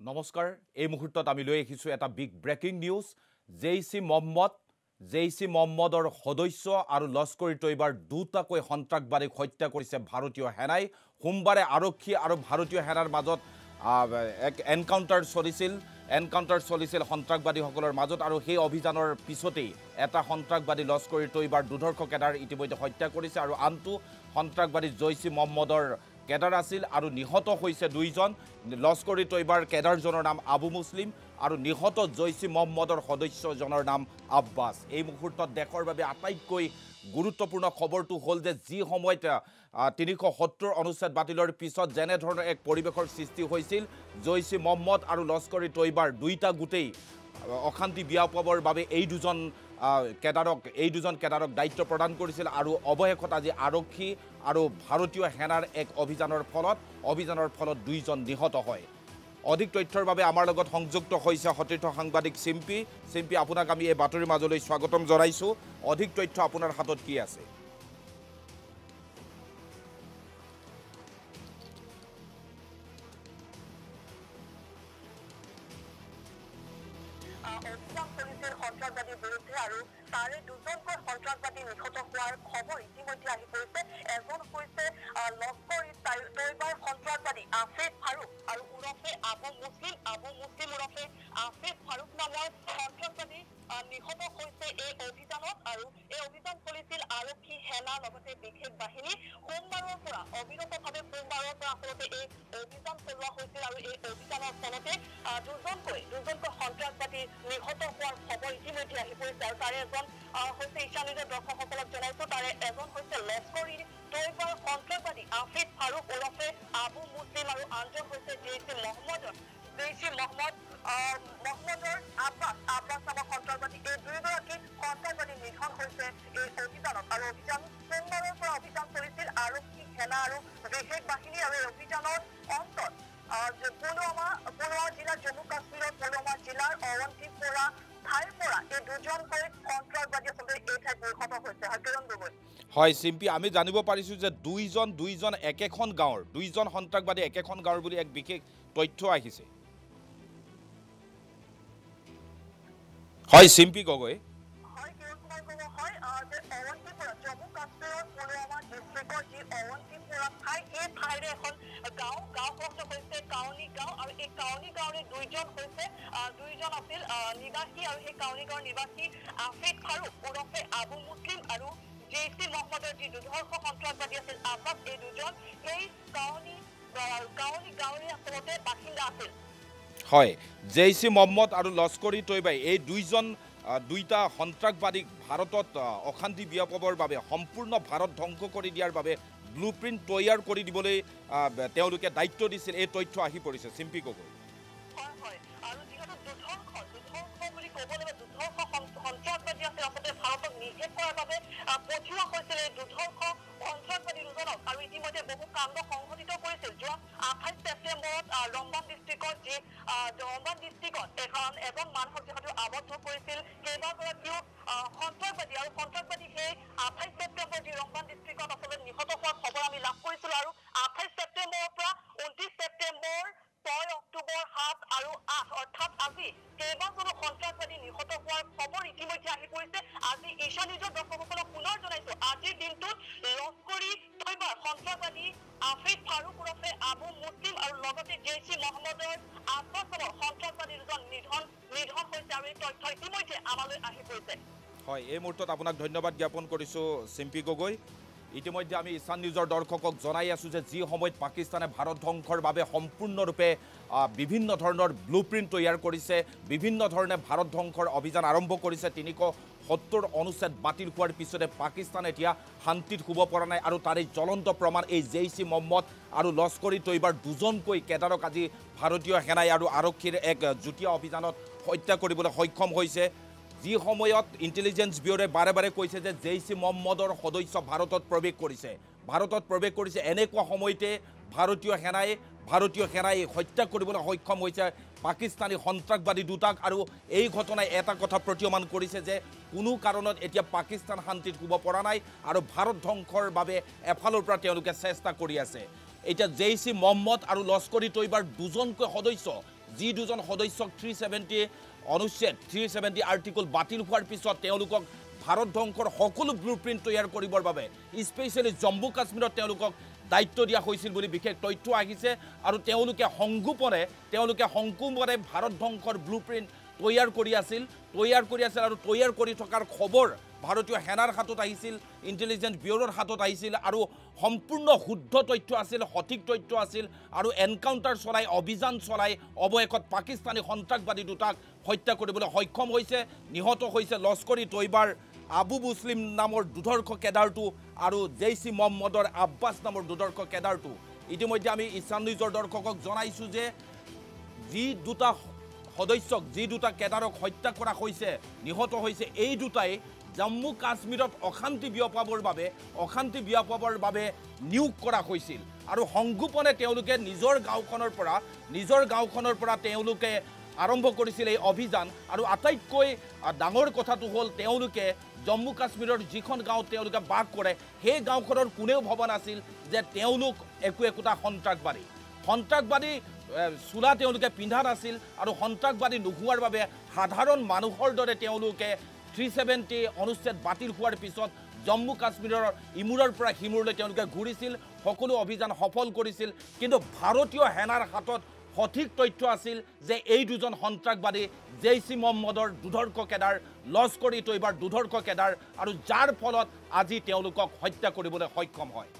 নমস্কাৰ এই মুহূৰ্তত আমি লৈ আহিছোঁ এটা big breaking news Jaish Mohammed Jaish মহম্মদৰ সদস্য আৰু লস্কৰ তৈবাৰ দুটাকৈ সন্ত্ৰাসবাদীক হত্যা কৰিছে ভাৰতীয় সেনাই। সোমবাৰে আৰক্ষী আৰু ভাৰতীয় সেনাৰ মাজত এক এনকাউণ্টাৰ চলিছিল। এনকাউণ্টাৰ চলিছিল সন্ত্ৰাসবাদীসকলৰ মাজত আৰু সেই অভিযানৰ পিছতেই এটা সন্ত্ৰাসবাদী লস্কৰ তৈবাৰ দুৰ্ধৰ্ষ কেডাৰ ইতিমধ্যে হত্যা কৰিছে আৰু আনটো সন্ত্ৰাসবাদী জৈচ মহম্মদৰ কেডাৰ আছিল আৰু নিহত হৈছে দুইজন। লস্কৰ ই তৈবাৰ কেডাৰজনৰ নাম আবু মুছলিম আৰু নিহত জৈচ ই মহম্মদৰ সদস্যজনৰ নাম আব্বাছ। এই মুহূৰ্তত দেশৰ বাবে আটাইতকৈ গুৰুত্বপূৰ্ণ খবৰটো হ'ল যে যি সময়ত তিনিশ সত্তৰ অনুচ্ছেদ বাতিলৰ পিছত যেনেধৰণৰ এক পৰিৱেশৰ সৃষ্টি হৈছিল জৈচ ই মহম্মদ আৰু লস্কৰ ই তৈবাৰ দুইটা গোটেই অশান্তি বিয়পাবৰ বাবে এই দুজন কেডাৰক এই দুজন কেডাৰক দায়িত্ব প্ৰদান কৰিছিল আৰু অৱশেষত আজি আৰক্ষী আৰু ভাৰতীয় সেনাৰ এক অভিযানৰ ফলত অভিযানৰ ফলত দুইজন নিহত হয়। অধিক তথ্যৰ বাবে আমাৰ লগত সংযুক্ত হৈছে সতীৰ্থ সাংবাদিক চিম্পী। চিম্পী আপোনাক আমি এই বাতৰিৰ মাজলৈ স্বাগতম জনাইছোঁ। অধিক তথ্য আপোনাৰ হাতত কি আছে? অভিযান চলিছিল সন্ত্ৰাসবাদীৰ বিৰুদ্ধে আৰু তাৰে দুজনকৈ সন্ত্ৰাসবাদী নিহত হোৱাৰ খবৰ ইতিমধ্যে আহি পৰিছে। এজন হৈছে লস্কৰ ই তৈবাৰ সন্ত্ৰাসবাদী আফিফ ফাৰুক আৰু ওৰফে আবু মুছলিম। আবু মুছলিম ওৰফে আফিফ ফাৰুক নামৰ সন্ত্ৰাসবাদী নিহত হৈছে এই অভিযানত আৰু এই অভিযান চলিছিল আৰক্ষী সেনা লগতে বিশেষ বাহিনী। সোমবাৰৰ পৰা অবিৰতভাৱে সোমবাৰৰ পৰা আচলতে এই অভিযান চলোৱা হৈছিল আৰু এই অভিযানৰ ফলতে দুজনকৈ দুজনকৈ সন্ত্ৰাসবাদী নিহত হোৱাৰ খবৰ ইতিমধ্যে আহি পৰিছে আৰু তাৰে এজন হৈছে ঈশা নিজৰ দৰ্শকসকলক জনাইছো। তাৰে এজন হৈছে লস্কৰ ই তৈবাৰ সন্ত্ৰাসবাদী আফিফ ফাৰুক ওৰফে আবু মুছলিম আৰু আনজন হৈছে জেইচ ই মহম্মদৰ। ই মহম্মদ মহম্মদৰ নামৰ সন্ত্ৰাসবাদী এই দুয়োগৰাকী সন্ত্ৰাসবাদী নিধন হৈছে এই অভিযানত। আৰু অভিযান সোমবাৰৰ পৰা অভিযান চলিছিল আৰক্ষী সেনা আৰু বিশেষ বাহিনী আৰু এই অভিযানৰ অন্তত পুলৱামা পুলৱামা জিলাৰ জম্মু কাশ্মীৰৰ পুলৱামা জিলাৰ ঠাইৰ পৰা এই দুজনকৈ সন্ত্ৰাসবাদী আচলতে এই ঠাইত নিহত হৈছে। কিৰণ গগৈ? হয় চিম্পী আমি জানিব পাৰিছোঁ যে দুইজন দুইজন একেখন গাঁৱৰ দুইজন সন্ত্ৰাসবাদী একেখন গাঁৱৰ বুলি এক বিশেষ তথ্য আহিছে। এই কাউনী গাঁৱৰে দুইজন হৈছে দুইজন আছিল নিবাসী আৰু সেই কাউনী গাঁৱৰ নিবাসী আফিক ফাৰুক ওৰফে আবু মুছলিম আৰু জেইচ ই মহম্মদৰ যি দুৰ্ধৰ্ষ সন্ত্ৰাসবাদী আছিল আব্বাছ এই দুজন সেই কাউনী কাউনী গাঁৱৰে আচলতে বাসিন্দা আছিল। হয়। জেইচ ই মহম্মদ আৰু লস্কৰ ই তৈবাই এই দুইজন দুইটা সন্ত্ৰাসবাদীক ভাৰতত অশান্তি বিয়পাবৰ বাবে সম্পূৰ্ণ ভাৰত ধ্বংস কৰি দিয়াৰ বাবে ব্লু প্ৰিণ্ট তৈয়াৰ কৰি দিবলৈ তেওঁলোকে দায়িত্ব দিছিল। এই তথ্য আহি পৰিছে। চিম্পী গগৈ। আঠাইছ ছেপ্টেম্বৰত ৰম্বান যি ৰম্বান ডিষ্ট্ৰিক্টত এখন এজন মানুহক যিহেতু আবদ্ধ কৰিছিল। কেইবাগৰাকীও সন্ত্ৰাসবাদী আৰু সন্ত্ৰাসবাদী সেই আঠাইছ ছেপ্টেম্বৰ যি ৰম্বান ডিষ্ট্ৰিক্টত আচলতে নিহত হোৱাৰ খবৰ আমি লাভ কৰিছিলো আৰু আঠাইছ ছেপ্টেম্বৰৰ পৰা ঊনত্ৰিছ ছেপ্টেম্বৰ ছয় অক্টোবৰ সাত আৰু আঠ অৰ্থাৎ আজি কেইবাজনো সন্ত্ৰাসবাদী নিহত হোৱাৰ খবৰ ইতিমধ্যে আহি পৰিছে আজি ঈশা নিজৰ দৰ্শকসকলক পুনৰ জনাইছো আজিৰ দিনটোত লস্কৰী তৈবাৰ সন্ত্ৰাসবাদী আফিদ ফাৰুক ওৰফে আবু মুছলিম আৰু লগতে জেইচ ই মহম্মদৰ আব্বাছ নামৰ সন্ত্ৰাসবাদী দুজন নিধন নিধন হৈছে আৰু এই তথ্য ইতিমধ্যে আমালৈ আহি পৰিছে হয় এই মুহূৰ্তত আপোনাক ধন্যবাদ জ্ঞাপন কৰিছোঁ চিম্পী গগৈ। ইতিমধ্যে আমি ঈশান নিউজৰ দৰ্শকক জনাই আছোঁ যে যি সময়ত পাকিস্তানে ভাৰত ধ্বংসৰ বাবে সম্পূৰ্ণৰূপে বিভিন্ন ধৰণৰ ব্লু প্ৰিণ্ট তৈয়াৰ কৰিছে বিভিন্ন ধৰণে ভাৰত ধ্বংসৰ অভিযান আৰম্ভ কৰিছে তিনিশ সত্তৰ অনুচ্ছেদ বাতিল হোৱাৰ পিছতে পাকিস্তান এতিয়া শান্তিত শুব পৰা নাই আৰু তাৰে জ্বলন্ত প্ৰমাণ এই জেইচ ই মহম্মদ আৰু লস্কৰ তৈবাৰ দুজনকৈ কেডাৰক আজি ভাৰতীয় সেনাই আৰু আৰক্ষীৰ এক যুটীয়া অভিযানত হত্যা কৰিবলৈ সক্ষম হৈছে। যি সময়ত ইণ্টেলিজেঞ্চ ব্যুৰে বাৰে বাৰে কৈছে যে জেইচ মহম্মদৰ সদস্য ভাৰতত প্ৰৱেশ কৰিছে। ভাৰতত প্ৰৱেশ কৰিছে এনেকুৱা সময়তে ভাৰতীয় সেনাই ভাৰতীয় সেনাই হত্যা কৰিবলৈ সক্ষম হৈছে। পাকিস্তানী সন্ত্ৰাসবাদী দুটাক আৰু এই ঘটনাই এটা কথা প্ৰতীয়মান কৰিছে যে কোনো কাৰণত এতিয়া পাকিস্তান শান্তিত শুব পৰা নাই আৰু ভাৰত ধ্বংসৰ বাবে এফালৰ পৰা তেওঁলোকে চেষ্টা কৰি আছে। এতিয়া জেইচ মহম্মদ আৰু লস্কৰী তৈবাৰ দুজনকৈ সদস্য যি দুজন সদস্যক থ্ৰী ছেভেণ্টি অনুচ্ছেদ থ্ৰী ছেভেণ্টি আৰ্টিকল বাতিল হোৱাৰ পিছত তেওঁলোকক ভাৰত ধ্বংসৰ সকলো ব্লু প্ৰিণ্ট তৈয়াৰ কৰিবৰ বাবে স্পেচিয়েলি জম্মু কাশ্মীৰত তেওঁলোকক দায়িত্ব দিয়া হৈছিল বুলি বিশেষ তথ্য আহিছে। আৰু তেওঁলোকে সংগোপনে তেওঁলোকে সংকোপনে ভাৰত ধ্বংসৰ ব্লু প্ৰিণ্ট তৈয়াৰ কৰি আছিল তৈয়াৰ কৰি আছিল আৰু তৈয়াৰ কৰি থকাৰ খবৰ ভাৰতীয় সেনাৰ হাতত আহিছিল ইণ্টেলিজেঞ্চ ব্যুৰৰ হাতত আহিছিল আৰু সম্পূৰ্ণ শুদ্ধ তথ্য আছিল সঠিক তথ্য আছিল আৰু এনকাউণ্টাৰ চলাই অভিযান চলাই অৱশেষত পাকিস্তানী সন্ত্ৰাসবাদী দুটাক হত্যা কৰিবলৈ সক্ষম হৈছে নিহত হৈছে লস্কৰী তৈবাৰ আবু মুছলিম নামৰ দুধৰ্ষ কেডাৰটো আৰু জেইচ ই মহম্মদৰ আব্বাছ নামৰ দুধৰ্ষ কেডাৰটো ইতিমধ্যে আমি ইছান নিউজৰ দৰ্শকক জনাইছোঁ যে যি দুটা সদস্যক যি দুটা কেডাৰক হত্যা কৰা হৈছে নিহত হৈছে এই দুটাই জম্মু কাশ্মীৰত অশান্তি বিয়পাবৰ বাবে অশান্তি বিয়পাবৰ বাবে নিয়োগ কৰা হৈছিল। আৰু সংগোপনে তেওঁলোকে নিজৰ গাঁওখনৰ পৰা নিজৰ গাঁওখনৰ পৰা তেওঁলোকে আৰম্ভ কৰিছিল এই অভিযান। আৰু আটাইতকৈ ডাঙৰ কথাটো হ'ল তেওঁলোকে জম্মু কাশ্মীৰৰ যিখন গাঁৱত তেওঁলোকে বাস কৰে সেই গাঁওখনৰ কোনেও ভবা নাছিল যে তেওঁলোক একো একোটা সন্ত্ৰাসবাদী। সন্ত্ৰাসবাদী চোলা তেওঁলোকে পিন্ধা নাছিল আৰু সন্ত্ৰাসবাদী নোহোৱাৰ বাবে সাধাৰণ মানুহৰ দৰে তেওঁলোকে থ্ৰী ছেভেণ্টি অনুচ্ছেদ বাতিল হোৱাৰ পিছত জম্মু কাশ্মীৰৰ ইমূৰৰ পৰা সিমূৰলৈ তেওঁলোকে ঘূৰিছিল সকলো অভিযান সফল কৰিছিল কিন্তু ভাৰতীয় সেনাৰ হাতত সঠিক তথ্য আছিল যে এই দুজন সন্ত্ৰাসবাদী জেইচ ই মহম্মদৰ দুধৰ্ষ কেডাৰ লস্কৰী তৈবাৰ দুধৰ্ষ কেডাৰ আৰু যাৰ ফলত আজি তেওঁলোকক হত্যা কৰিবলৈ সক্ষম হয়।